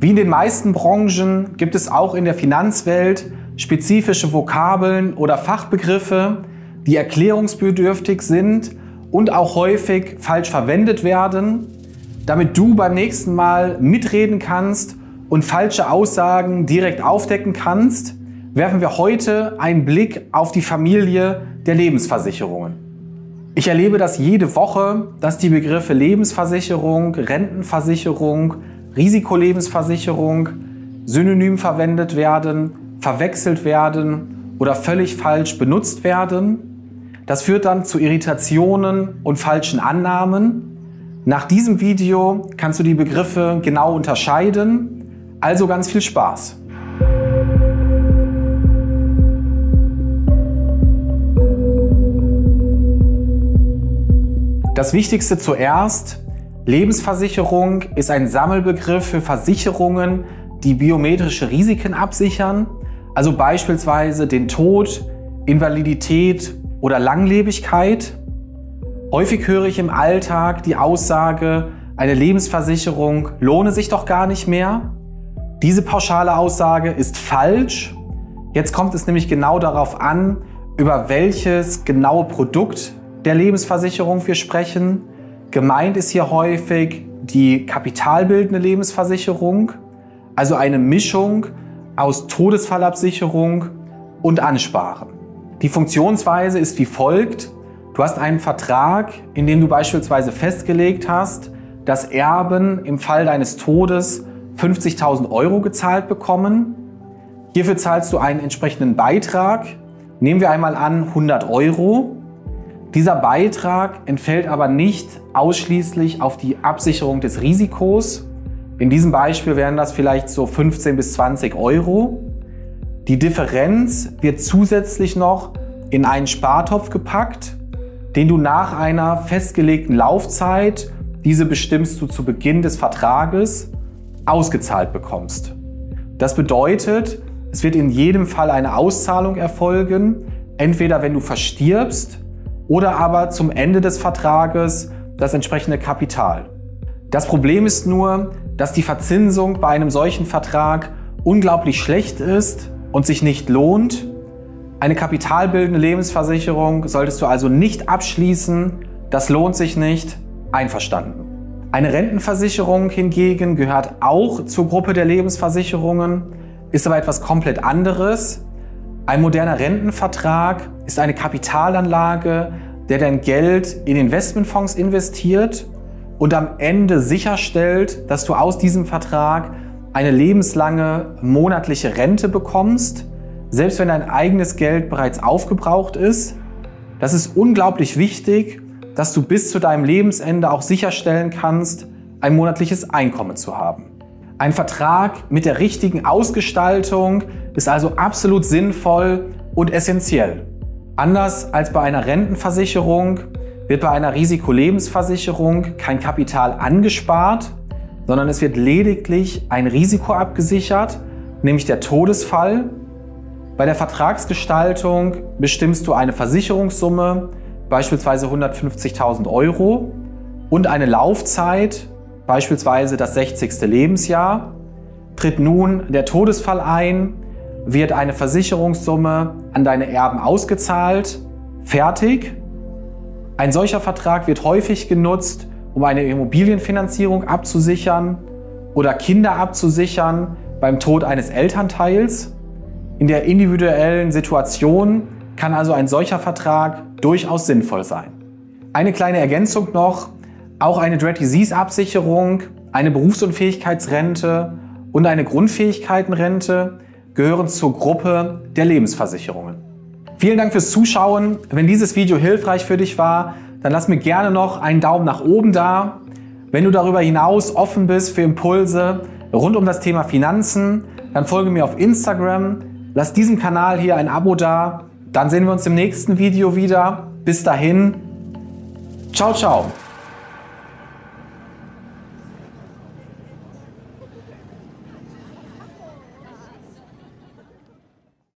Wie in den meisten Branchen gibt es auch in der Finanzwelt spezifische Vokabeln oder Fachbegriffe, die erklärungsbedürftig sind und auch häufig falsch verwendet werden, damit du beim nächsten Mal mitreden kannst und falsche Aussagen direkt aufdecken kannst, werfen wir heute einen Blick auf die Familie der Lebensversicherungen. Ich erlebe das jede Woche, dass die Begriffe Lebensversicherung, Rentenversicherung, Risikolebensversicherung synonym verwendet werden, verwechselt werden oder völlig falsch benutzt werden. Das führt dann zu Irritationen und falschen Annahmen. Nach diesem Video kannst du die Begriffe genau unterscheiden. Also ganz viel Spaß! Das Wichtigste zuerst, Lebensversicherung ist ein Sammelbegriff für Versicherungen, die biometrische Risiken absichern, also beispielsweise den Tod, Invalidität oder Langlebigkeit. Häufig höre ich im Alltag die Aussage, eine Lebensversicherung lohne sich doch gar nicht mehr. Diese pauschale Aussage ist falsch. Jetzt kommt es nämlich genau darauf an, über welches genaue Produkt der Lebensversicherung wir sprechen. Gemeint ist hier häufig die kapitalbildende Lebensversicherung, also eine Mischung aus Todesfallabsicherung und Ansparen. Die Funktionsweise ist wie folgt. Du hast einen Vertrag, in dem du beispielsweise festgelegt hast, dass Erben im Fall deines Todes 50.000 Euro gezahlt bekommen. Hierfür zahlst du einen entsprechenden Beitrag. Nehmen wir einmal an 100 Euro. Dieser Beitrag entfällt aber nicht ausschließlich auf die Absicherung des Risikos. In diesem Beispiel wären das vielleicht so 15 bis 20 Euro. Die Differenz wird zusätzlich noch in einen Spartopf gepackt, den du nach einer festgelegten Laufzeit, diese bestimmst du zu Beginn des Vertrages, ausgezahlt bekommst. Das bedeutet, es wird in jedem Fall eine Auszahlung erfolgen, entweder wenn du verstirbst oder aber zum Ende des Vertrages das entsprechende Kapital. Das Problem ist nur, dass die Verzinsung bei einem solchen Vertrag unglaublich schlecht ist und sich nicht lohnt. Eine kapitalbildende Lebensversicherung solltest du also nicht abschließen. Das lohnt sich nicht. Einverstanden. Eine Rentenversicherung hingegen gehört auch zur Gruppe der Lebensversicherungen, ist aber etwas komplett anderes. Ein moderner Rentenvertrag ist eine Kapitalanlage, der dein Geld in Investmentfonds investiert und am Ende sicherstellt, dass du aus diesem Vertrag eine lebenslange monatliche Rente bekommst, selbst wenn dein eigenes Geld bereits aufgebraucht ist. Das ist unglaublich wichtig, dass du bis zu deinem Lebensende auch sicherstellen kannst, ein monatliches Einkommen zu haben. Ein Vertrag mit der richtigen Ausgestaltung ist also absolut sinnvoll und essentiell. Anders als bei einer Rentenversicherung wird bei einer Risikolebensversicherung kein Kapital angespart, sondern es wird lediglich ein Risiko abgesichert, nämlich der Todesfall. Bei der Vertragsgestaltung bestimmst du eine Versicherungssumme, beispielsweise 150.000 Euro, und eine Laufzeit, beispielsweise das 60. Lebensjahr. Tritt nun der Todesfall ein, wird eine Versicherungssumme an deine Erben ausgezahlt. Fertig. Ein solcher Vertrag wird häufig genutzt, um eine Immobilienfinanzierung abzusichern oder Kinder abzusichern beim Tod eines Elternteils. In der individuellen Situation kann also ein solcher Vertrag durchaus sinnvoll sein. Eine kleine Ergänzung noch, auch eine Dread Disease Absicherung, eine Berufsunfähigkeitsrente und eine Grundfähigkeitenrente gehören zur Gruppe der Lebensversicherungen. Vielen Dank fürs Zuschauen. Wenn dieses Video hilfreich für dich war, dann lass mir gerne noch einen Daumen nach oben da. Wenn du darüber hinaus offen bist für Impulse rund um das Thema Finanzen, dann folge mir auf Instagram. Lass diesem Kanal hier ein Abo da. Dann sehen wir uns im nächsten Video wieder. Bis dahin. Ciao, ciao.